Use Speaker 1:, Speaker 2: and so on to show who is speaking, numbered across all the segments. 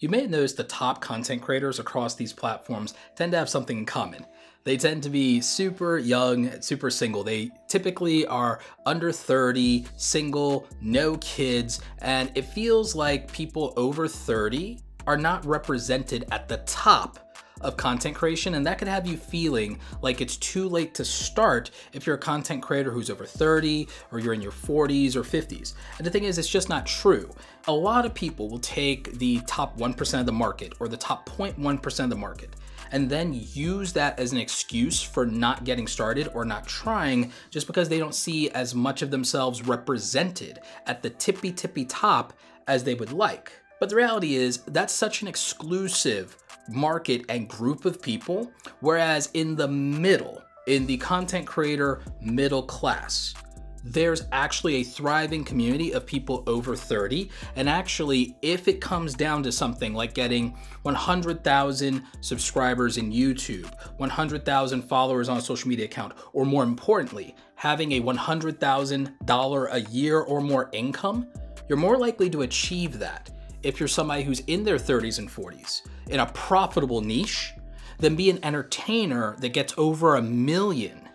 Speaker 1: You may have noticed the top content creators across these platforms tend to have something in common. They tend to be super young, super single. They typically are under 30, single, no kids, and it feels like people over 30 are not represented at the top of content creation, and that could have you feeling like it's too late to start if you're a content creator who's over 30 or you're in your 40s or 50s. And the thing is, it's just not true. A lot of people will take the top 1% of the market or the top 0.1% of the market and then use that as an excuse for not getting started or not trying just because they don't see as much of themselves represented at the tippy tippy top as they would like. But the reality is, that's such an exclusive market and group of people, whereas in the middle, in the content creator middle class, there's actually a thriving community of people over 30. And actually, if it comes down to something like getting 100,000 subscribers in YouTube, 100,000 followers on a social media account, or more importantly, having a $100,000 a year or more income, you're more likely to achieve that if you're somebody who's in their 30s and 40s in a profitable niche than be an entertainer that gets over a million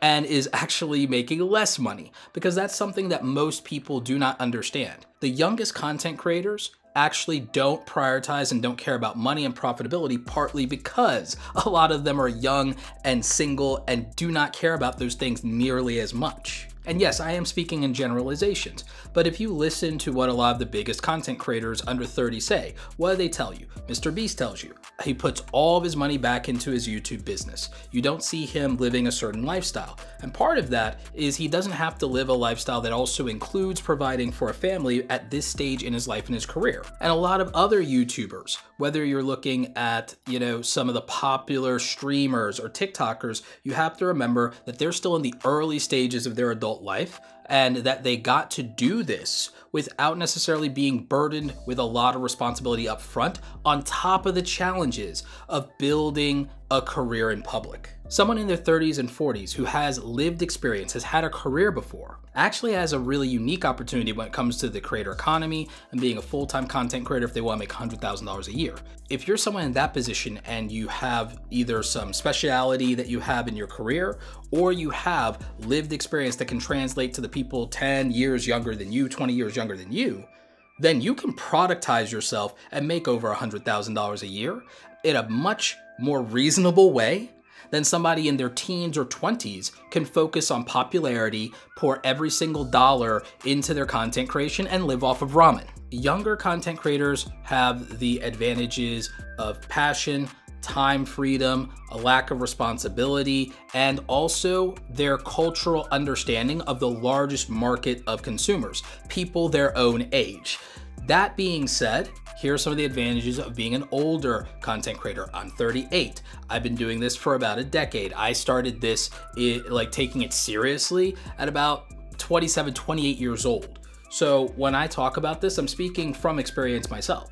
Speaker 1: and is actually making less money because that's something that most people do not understand. The youngest content creators actually don't prioritize and don't care about money and profitability partly because a lot of them are young and single and do not care about those things nearly as much. And yes, I am speaking in generalizations, but if you listen to what a lot of the biggest content creators under 30 say, what do they tell you? Mr. Beast tells you he puts all of his money back into his YouTube business. You don't see him living a certain lifestyle. And part of that is he doesn't have to live a lifestyle that also includes providing for a family at this stage in his life and his career. And a lot of other YouTubers, whether you're looking at, you know, some of the popular streamers or TikTokers, you have to remember that they're still in the early stages of their adult adult life and that they got to do this without necessarily being burdened with a lot of responsibility up front on top of the challenges of building a career in public. Someone in their 30s and 40s who has lived experience, has had a career before, actually has a really unique opportunity when it comes to the creator economy and being a full time content creator if they want to make $100,000 a year. If you're someone in that position and you have either some speciality that you have in your career or you have lived experience that can translate to the people 10 years younger than you, 20 years younger than you, then you can productize yourself and make over $100,000 a year in a much more reasonable way than somebody in their teens or 20s can focus on popularity, pour every single dollar into their content creation, and live off of ramen. Younger content creators have the advantages of passion, time freedom, a lack of responsibility, and also their cultural understanding of the largest market of consumers, people their own age. That being said, here are some of the advantages of being an older content creator. I'm 38. I've been doing this for about a decade. I started this like taking it seriously at about 27, 28 years old. So when I talk about this, I'm speaking from experience myself.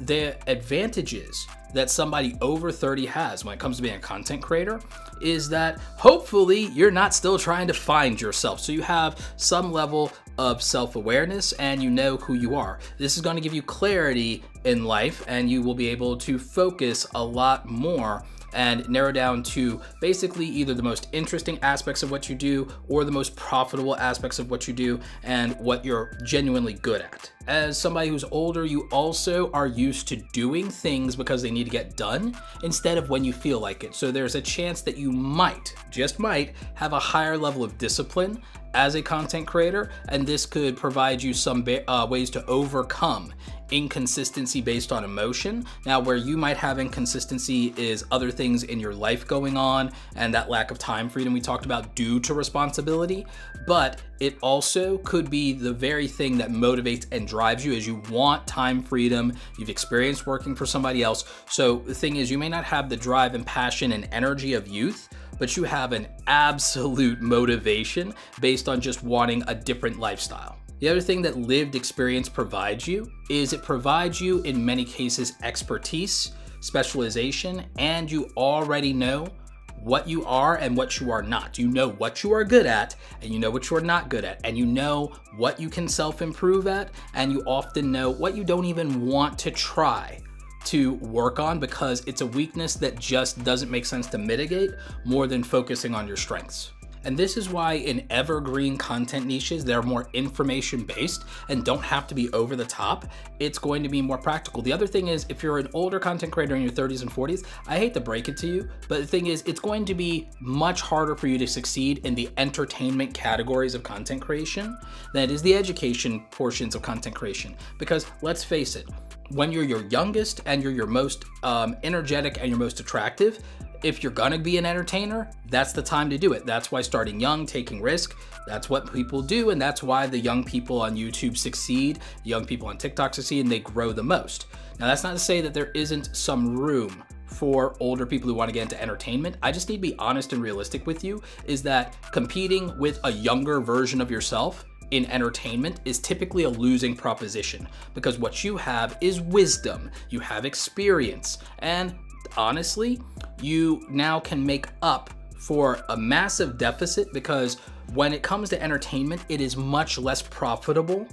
Speaker 1: The advantages that somebody over 30 has when it comes to being a content creator is that hopefully you're not still trying to find yourself. So you have some level of self awareness and you know who you are. This is going to give you clarity in life and you will be able to focus a lot more and narrow down to basically either the most interesting aspects of what you do or the most profitable aspects of what you do and what you're genuinely good at. As somebody who's older, you also are used to doing things because they need to get done instead of when you feel like it. So there's a chance that you might, just might, have a higher level of discipline as a content creator, and this could provide you some uh, ways to overcome inconsistency based on emotion. Now, where you might have inconsistency is other things in your life going on and that lack of time freedom we talked about due to responsibility. But it also could be the very thing that motivates and drives you as you want time freedom. You've experienced working for somebody else. So the thing is, you may not have the drive and passion and energy of youth but you have an absolute motivation based on just wanting a different lifestyle. The other thing that lived experience provides you is it provides you, in many cases, expertise, specialization, and you already know what you are and what you are not. You know what you are good at and you know what you are not good at. And you know what you can self improve at. And you often know what you don't even want to try to work on because it's a weakness that just doesn't make sense to mitigate more than focusing on your strengths. And this is why in evergreen content niches they're more information based and don't have to be over the top, it's going to be more practical. The other thing is, if you're an older content creator in your 30s and 40s, I hate to break it to you, but the thing is, it's going to be much harder for you to succeed in the entertainment categories of content creation than it is the education portions of content creation. Because let's face it, when you're your youngest and you're your most um, energetic and your most attractive, if you're gonna be an entertainer, that's the time to do it. That's why starting young, taking risk, that's what people do, and that's why the young people on YouTube succeed, young people on TikTok succeed, and they grow the most. Now, that's not to say that there isn't some room for older people who want to get into entertainment. I just need to be honest and realistic with you is that competing with a younger version of yourself in entertainment is typically a losing proposition because what you have is wisdom, you have experience, and honestly, you now can make up for a massive deficit because when it comes to entertainment, it is much less profitable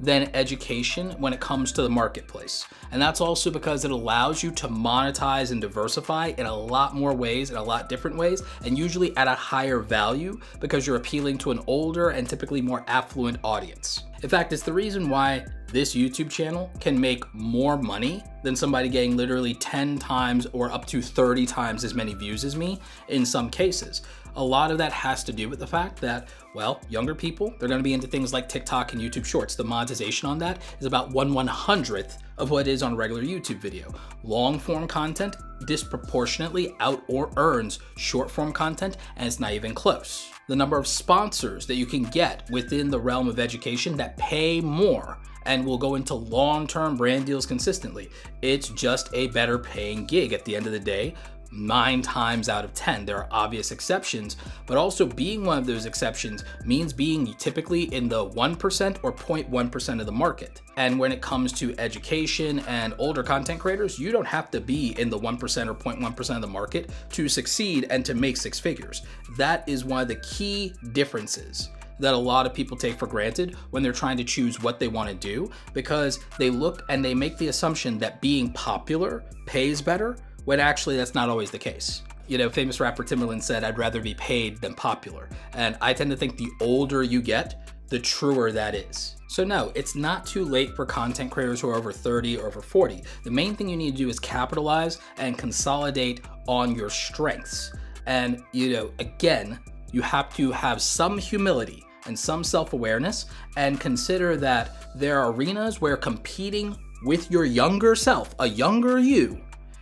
Speaker 1: than education when it comes to the marketplace. And that's also because it allows you to monetize and diversify in a lot more ways, in a lot different ways, and usually at a higher value because you're appealing to an older and typically more affluent audience. In fact, it's the reason why this YouTube channel can make more money than somebody getting literally 10 times or up to 30 times as many views as me in some cases. A lot of that has to do with the fact that, well, younger people, they're gonna be into things like TikTok and YouTube Shorts. The monetization on that is about one one hundredth of what is on a regular YouTube video. Long form content disproportionately out or earns short form content, and it's not even close. The number of sponsors that you can get within the realm of education that pay more and will go into long term brand deals consistently. It's just a better paying gig at the end of the day nine times out of 10. There are obvious exceptions, but also being one of those exceptions means being typically in the 1% or 0.1% of the market. And when it comes to education and older content creators, you don't have to be in the 1% or 0.1% of the market to succeed and to make six figures. That is one of the key differences that a lot of people take for granted when they're trying to choose what they want to do because they look and they make the assumption that being popular pays better when actually that's not always the case. You know, famous rapper Timbaland said, I'd rather be paid than popular. And I tend to think the older you get, the truer that is. So no, it's not too late for content creators who are over 30 or over 40. The main thing you need to do is capitalize and consolidate on your strengths. And, you know, again, you have to have some humility and some self awareness and consider that there are arenas where competing with your younger self, a younger you,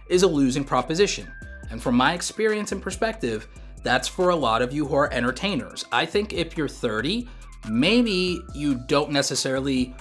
Speaker 1: is a losing proposition. And from my experience and perspective, that's for a lot of you who are entertainers. I think if you're 30, maybe you don't necessarily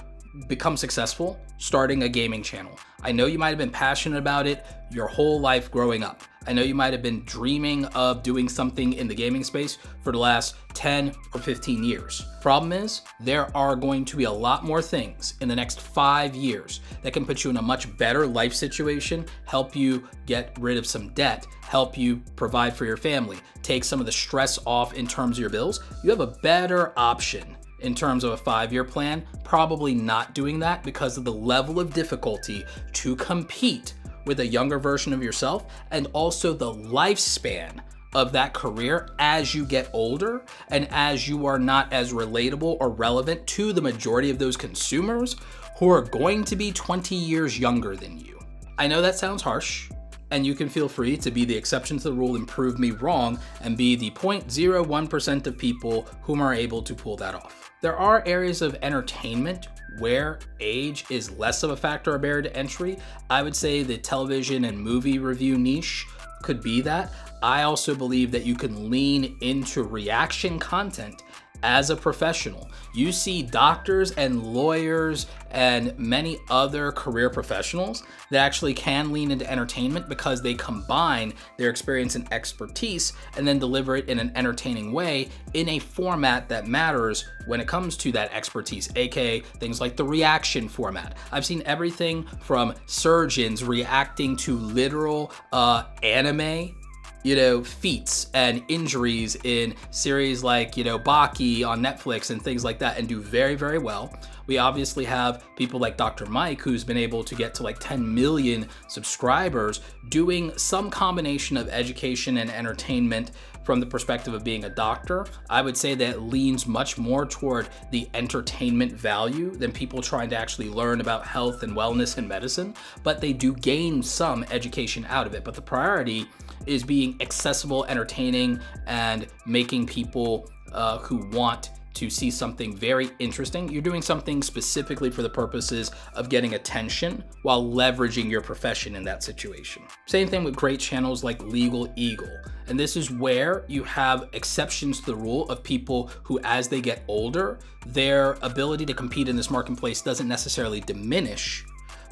Speaker 1: become successful starting a gaming channel. I know you might have been passionate about it your whole life growing up. I know you might have been dreaming of doing something in the gaming space for the last 10 or 15 years. Problem is, there are going to be a lot more things in the next five years that can put you in a much better life situation, help you get rid of some debt, help you provide for your family, take some of the stress off in terms of your bills. You have a better option in terms of a five year plan, probably not doing that because of the level of difficulty to compete with a younger version of yourself and also the lifespan of that career as you get older and as you are not as relatable or relevant to the majority of those consumers who are going to be 20 years younger than you. I know that sounds harsh, and you can feel free to be the exception to the rule and prove me wrong and be the 0.01% of people whom are able to pull that off. There are areas of entertainment where age is less of a factor or barrier to entry. I would say the television and movie review niche could be that. I also believe that you can lean into reaction content as a professional. You see doctors and lawyers and many other career professionals that actually can lean into entertainment because they combine their experience and expertise and then deliver it in an entertaining way in a format that matters when it comes to that expertise, aka things like the reaction format. I've seen everything from surgeons reacting to literal uh, anime you know, feats and injuries in series like, you know, Baki on Netflix and things like that and do very, very well. We obviously have people like Dr. Mike, who's been able to get to like 10 million subscribers doing some combination of education and entertainment from the perspective of being a doctor, I would say that leans much more toward the entertainment value than people trying to actually learn about health and wellness and medicine, but they do gain some education out of it. But the priority is being accessible, entertaining, and making people uh, who want to see something very interesting. You're doing something specifically for the purposes of getting attention while leveraging your profession in that situation. Same thing with great channels like Legal Eagle. And this is where you have exceptions to the rule of people who, as they get older, their ability to compete in this marketplace doesn't necessarily diminish,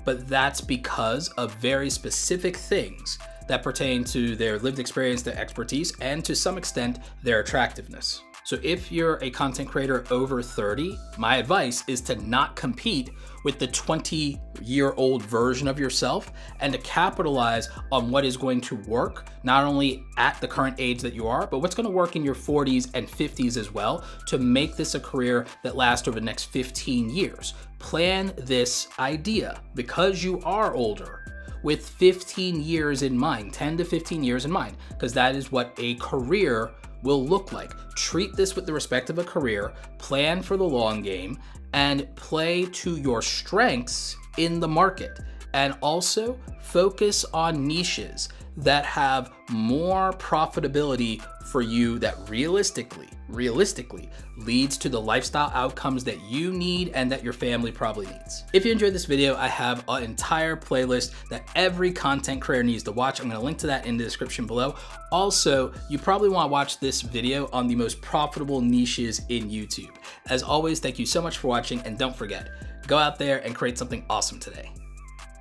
Speaker 1: but that's because of very specific things that pertain to their lived experience, their expertise, and to some extent, their attractiveness. So if you're a content creator over 30, my advice is to not compete with the 20 year old version of yourself and to capitalize on what is going to work, not only at the current age that you are, but what's going to work in your 40s and 50s as well to make this a career that lasts over the next 15 years. Plan this idea because you are older with 15 years in mind, 10 to 15 years in mind, because that is what a career will look like. Treat this with the respect of a career, plan for the long game, and play to your strengths in the market. And also focus on niches that have more profitability for you that realistically, realistically leads to the lifestyle outcomes that you need and that your family probably needs. If you enjoyed this video, I have an entire playlist that every content creator needs to watch. I'm gonna link to that in the description below. Also, you probably wanna watch this video on the most profitable niches in YouTube. As always, thank you so much for watching and don't forget, go out there and create something awesome today.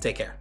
Speaker 1: Take care.